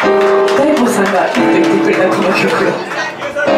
大悟さんがいいと言ってくれたこの曲。